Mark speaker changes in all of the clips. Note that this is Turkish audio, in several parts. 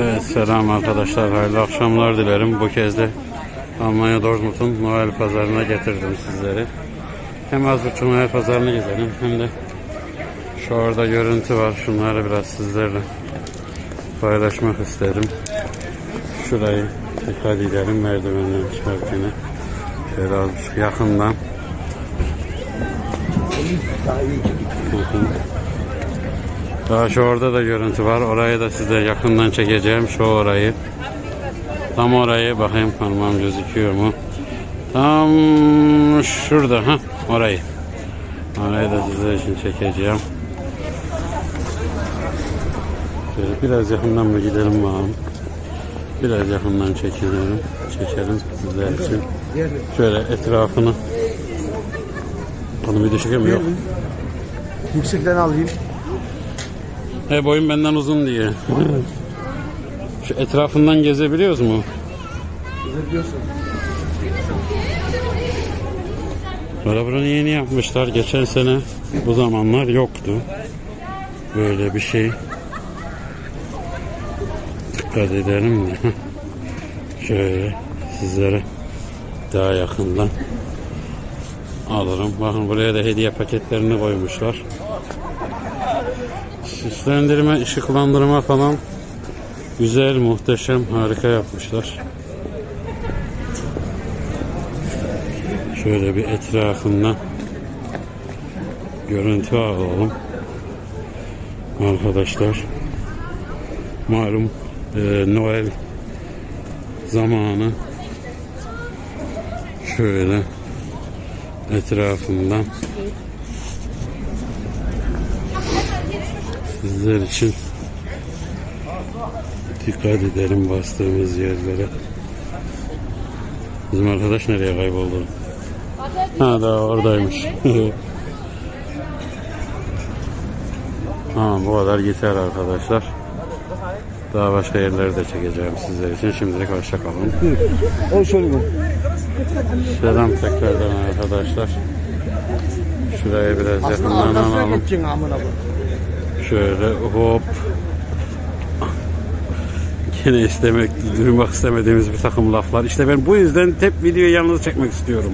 Speaker 1: Evet, selam arkadaşlar. Hayırlı akşamlar dilerim. Bu kez de Almanya Dortmund'un Noel pazarına getirdim sizleri. Hem az buçuk Noel pazarını gezelim hem de şu orada görüntü var. Şunları biraz sizlerle paylaşmak istedim. Şurayı dikkat edelim merdivenlerin çıkarken. Şöyle az buçuk yakından. Daha şu orada da görüntü var. Orayı da size yakından çekeceğim. Şu orayı. Tam orayı bakayım parmağım gözüküyor mu? Tam şurada ha orayı. Orayı da size için çekeceğim. Şöyle biraz yakından mı gidelim bakalım. Biraz yakından çekelim. Çekelim sizler için. Şöyle etrafını. Onu bir mi? Yok.
Speaker 2: Yüksekten alayım.
Speaker 1: He boyum benden uzun diye. Şu etrafından gezebiliyoruz mu?
Speaker 2: Görebiliyorsun.
Speaker 1: Böyle buranı yeni yapmışlar. Geçen sene bu zamanlar yoktu. Böyle bir şey. Dikkat edelim de. Şöyle sizlere daha yakından alırım. Bakın buraya da hediye paketlerini koymuşlar. Süslendirme, ışıklandırma falan güzel, muhteşem, harika yapmışlar. Şöyle bir etrafından görüntü alalım. Arkadaşlar malum e, Noel zamanı şöyle etrafından sizler için dikkat edelim bastığımız yerlere. Bizim arkadaş nereye kayboldu? Ha daha oradaymış. Tamam bu kadar yeter arkadaşlar. Daha başka yerleri de çekeceğim sizler için. Şimdilik hoşça kalın. Selam tekrardan arkadaşlar. Şuraya biraz yakından alalım. Şöyle hop. Yine istemek, duymak istemediğimiz bir takım laflar. İşte ben bu yüzden hep videoyu yalnız çekmek istiyorum.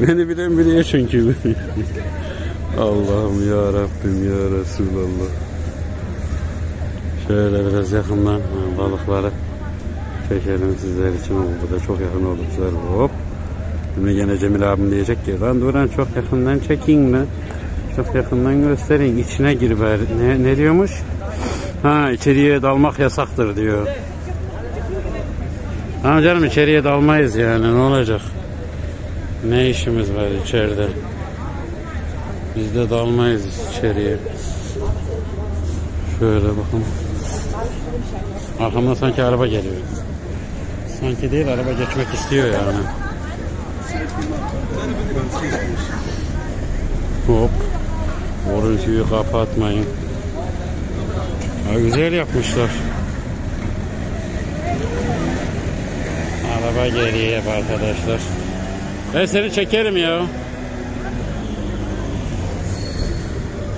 Speaker 1: Beni bilen biliyor çünkü. Allah'ım ya Rabbim ya Resulallah. Şöyle biraz yakından balıkları çekelim sizler için. Oo, Bu da çok yakın oldu güzel. Hop. Şimdi gene Cemil abim diyecek ki lan Duran çok yakından çekin lan. Çok yakından gösterin. İçine gir bari. Ne, ne diyormuş? Ha içeriye dalmak yasaktır diyor. Ama canım içeriye dalmayız yani ne olacak? Ne işimiz var içeride? Biz de dalmayız içeriye. Şöyle bakın. Arkamdan sanki araba geliyor. Sanki değil araba geçmek istiyor yani. Hop. Görüntüyü kapatmayın. Ha, güzel yapmışlar. Araba geriye yap arkadaşlar. Ben seni çekerim ya.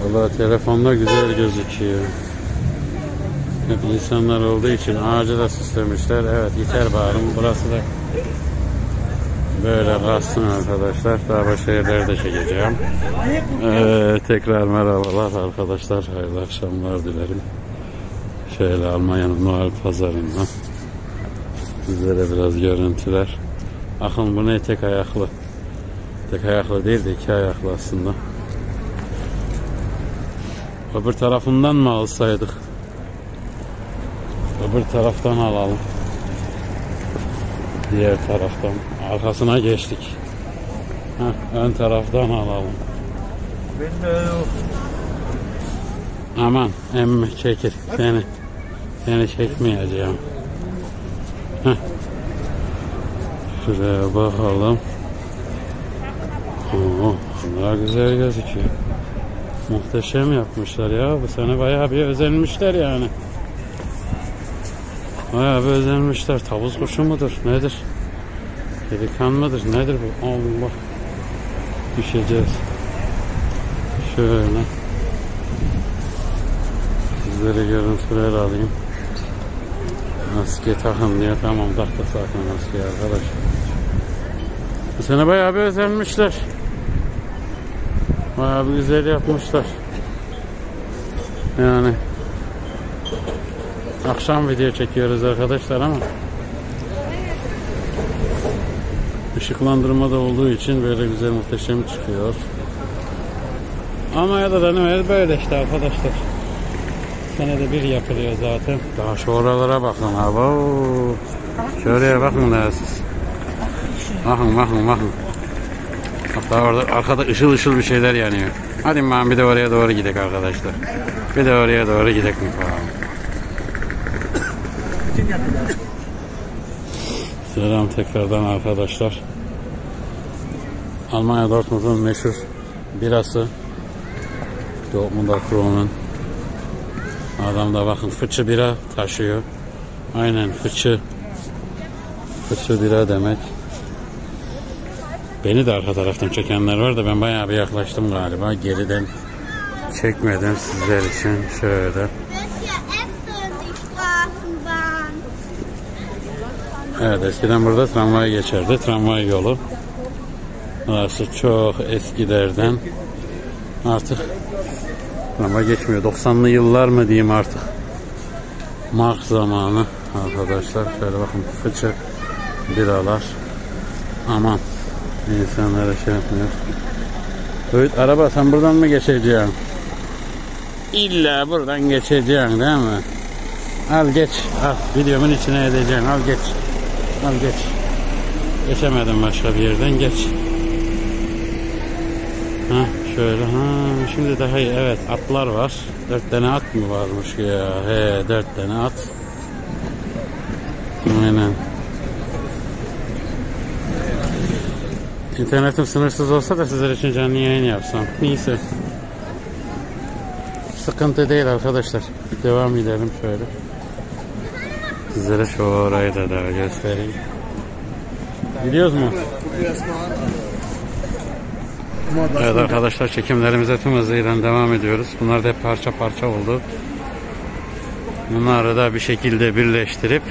Speaker 1: Valla telefonda güzel gözüküyor. Hep insanlar olduğu için ağacı da süslemişler. Evet yeter bağırım. Burası da böyle kalsın arkadaşlar. Daha başka yerlere de çekeceğim. Ee, tekrar merhabalar arkadaşlar. Hayırlı akşamlar dilerim. Şöyle Almanya'nın Noel pazarından sizlere biraz görüntüler. Bakın bu ne tek ayaklı. Tek ayaklı değil de iki ayaklı aslında. Öbür tarafından mı alsaydık? Öbür taraftan alalım. Diğer taraftan. Arkasına geçtik. Heh, ön taraftan alalım. Aman emmi çekil seni. Seni çekmeyeceğim. Heh. Şuraya bakalım. Oo, bunlar güzel gözüküyor. Muhteşem yapmışlar ya. Bu sene bayağı bir özenmişler yani. Bayağı bir özenmişler. Tavus kuşu mudur? Nedir? Pelikan mıdır? Nedir bu? Allah. Düşeceğiz. Şöyle. sizlere görüntüler alayım. Maske takın diyor. Tamam taktık zaten maskeyi arkadaş. Bu sene bayağı bir özenmişler. Bayağı bir güzel yapmışlar. Yani akşam video çekiyoruz arkadaşlar ama ışıklandırma da olduğu için böyle güzel muhteşem çıkıyor. Almanya'da da Noel böyle işte arkadaşlar. Senede bir yapılıyor zaten. Daha şu oralara bakın abi. Şuraya bakın da siz. Bakın bakın bakın. Hatta orada arkada ışıl ışıl bir şeyler yanıyor. Hadi ben bir de oraya doğru gidelim arkadaşlar. Bir de oraya doğru gidelim falan. Selam tekrardan arkadaşlar. Almanya Dortmund'un meşhur birası. Dortmunder Kronen. Adam da bakın fıçı bira taşıyor. Aynen fıçı. Fıçı bira demek. Beni de arka taraftan çekenler var da ben bayağı bir yaklaştım galiba. Geriden çekmedim sizler için. Şöyle. Evet eskiden burada tramvay geçerdi. Tramvay yolu. Burası çok eskilerden. Artık tramvay geçmiyor. 90'lı yıllar mı diyeyim artık. Mark zamanı arkadaşlar. Şöyle bakın fıçı biralar. Aman insanlara şey yapmıyor. Evet araba sen buradan mı geçeceksin? İlla buradan geçeceksin değil mi? Al geç. Al videomun içine edeceksin. Al geç. Al geç. Geçemedim başka bir yerden geç. Ha şöyle ha şimdi daha iyi. Evet atlar var. Dört tane at mı varmış ya? He dört tane at. Aynen. İnternetim sınırsız olsa da sizler için canlı yayın yapsam. Neyse. Sıkıntı değil arkadaşlar. Devam edelim şöyle. Sizlere şu orayı da daha göstereyim. Gidiyoruz mu? Evet arkadaşlar çekimlerimize tüm hızıyla devam ediyoruz. Bunlar da hep parça parça oldu. Bunları da bir şekilde birleştirip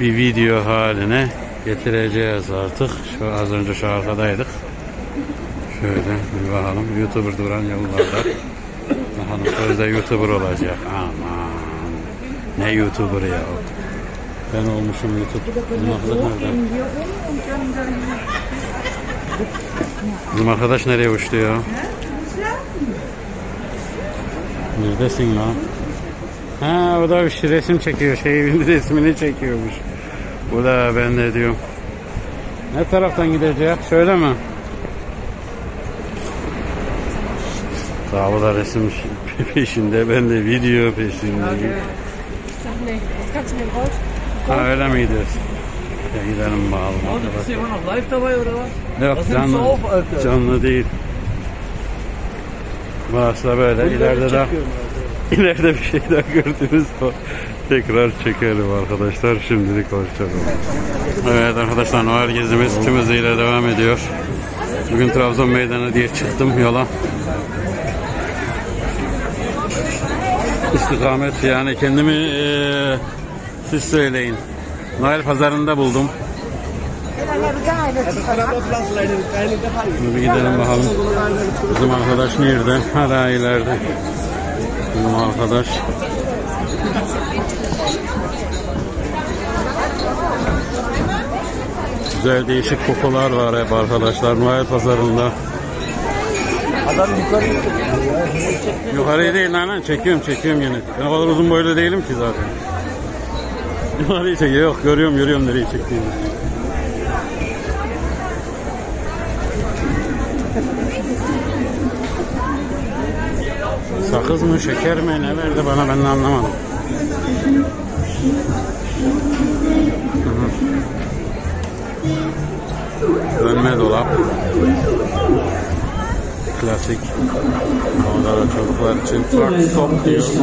Speaker 1: bir video haline getireceğiz artık. Şu az önce şu arkadaydık. Şöyle bir bakalım. YouTuber duran yollarda. Bakalım sözde YouTuber olacak. Aman. Ne YouTuber ya? Ben olmuşum YouTube. Arkadaş nerede? Bizim arkadaş nereye uçtu ya? Neredesin lan? Ha o da bir şey resim çekiyor. Şeyin resmini çekiyormuş. Bu da ben de diyorum. Ne taraftan gidecek? Şöyle mi? Daha bu da resim peşinde. Ben de video peşindeyim.
Speaker 3: Kannst du mir raus.
Speaker 1: Ha öyle miydi? Ya gidelim bakalım.
Speaker 2: Du immer noch live dabei oder was?
Speaker 1: Yok canlı, canlı değil. Burası böyle. İleride de ileride bir şey daha gördünüz o. Tekrar çekelim arkadaşlar. Şimdilik hoşçakalın. Evet arkadaşlar Noel gezimiz tüm hızıyla devam ediyor. Bugün Trabzon Meydanı diye çıktım yola. İstikamet yani kendimi eee, siz söyleyin. Noel pazarında buldum. Bir gidelim bakalım. Bizim arkadaş nerede? Hala ileride. Bizim arkadaş. Güzel değişik kokular var hep arkadaşlar Noel pazarında.
Speaker 2: Adam yukarı
Speaker 1: Yukarıyı değil lan lan çekiyorum çekiyorum yine. Ben o kadar uzun boylu değilim ki zaten. Yukarıyı çekiyor. Yok görüyorum görüyorum nereyi çektiğini. Sakız mı şeker mi ne verdi bana ben de anlamadım. Dönme dolap. Klasik. Orada da çocuklar için farklı top diyor.
Speaker 4: Sich.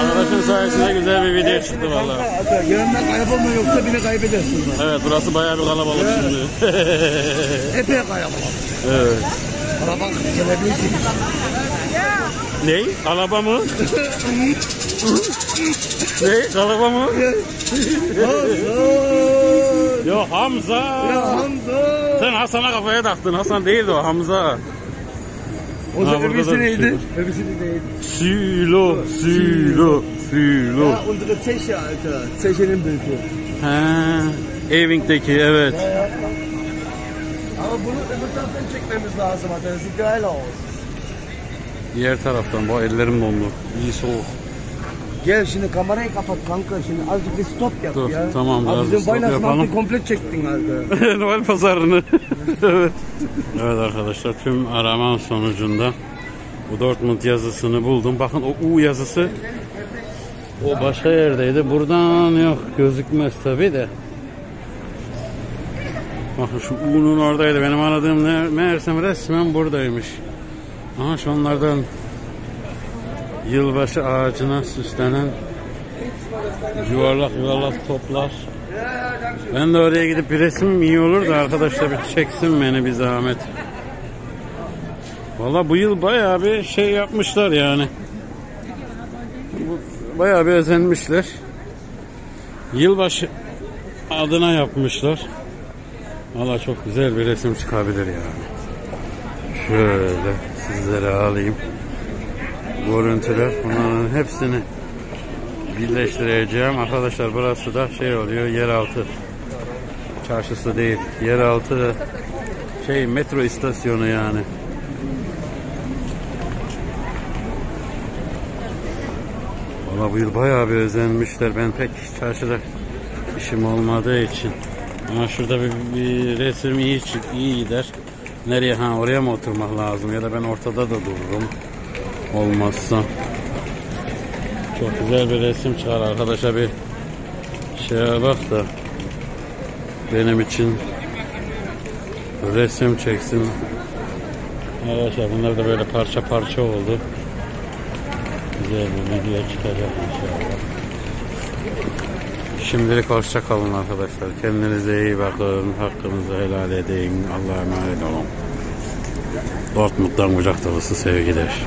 Speaker 1: Arkadaşın sayesinde güzel bir video çıktı valla.
Speaker 2: Alter, yanından kaybolma yoksa beni kaybedersin.
Speaker 1: Evet burası bayağı bir kalabalık şimdi.
Speaker 2: Epey kaybolma.
Speaker 1: evet.
Speaker 2: Bana bak gelebilirsin.
Speaker 1: Ne? Kalaba mı? ne? Kalaba mı? Yok Hamza.
Speaker 2: Ya Hamza.
Speaker 1: Hasan'a kafaya taktın. Hasan değildi o Hamza.
Speaker 2: O
Speaker 1: burada
Speaker 2: öbürsü
Speaker 1: da bir şey
Speaker 2: neydi? Öbürsü neydi?
Speaker 1: Sülo, Sülo, Sülo.
Speaker 2: Ya unsere Zeche, Alter. Zeche'nin Büyükü.
Speaker 1: Ha, Eving'deki evet.
Speaker 2: Ama bunu öbür taraftan çekmemiz lazım. Das sieht geil aus.
Speaker 1: Diğer taraftan bu ellerim dondu. İyi soğuk.
Speaker 2: Gel şimdi kamerayı kapat kanka şimdi azıcık bir stop yap
Speaker 1: Dur,
Speaker 2: ya.
Speaker 1: tamam,
Speaker 2: Abi bizim
Speaker 1: yapalım.
Speaker 2: komplet çektin Alter.
Speaker 1: Noel pazarını. evet. Evet arkadaşlar tüm araman sonucunda bu Dortmund yazısını buldum. Bakın o U yazısı o başka yerdeydi. Buradan yok gözükmez tabi de. Bakın şu U'nun oradaydı. Benim aradığım ne, meğersem resmen buradaymış. Aha şu onlardan yılbaşı ağacına süslenen yuvarlak yuvarlak toplar. Ben de oraya gidip bir resim iyi olur da arkadaşlar bir çeksin beni bir zahmet. Valla bu yıl bayağı bir şey yapmışlar yani. Bayağı bir özenmişler. Yılbaşı adına yapmışlar. Valla çok güzel bir resim çıkabilir yani. Şöyle sizlere alayım. Görüntüler. Bunların hepsini birleştireceğim. Arkadaşlar burası da şey oluyor yeraltı çarşısı değil. Yeraltı şey metro istasyonu yani. Valla bu yıl bayağı bir özenmişler. Ben pek çarşıda işim olmadığı için. Ama şurada bir, bir resim iyi iyi gider. Nereye? Ha oraya mı oturmak lazım? Ya da ben ortada da dururum. Olmazsa. Çok güzel bir resim çıkar arkadaşa bir şeye bak da benim için resim çeksin. Arkadaşlar bunlar da böyle parça parça oldu. Güzel bir video çıkacak inşallah. Şimdilik hoşça kalın arkadaşlar. Kendinize iyi bakın. Hakkınızı helal edin. Allah'a emanet olun. Dortmund'dan kucak dolusu sevgiler.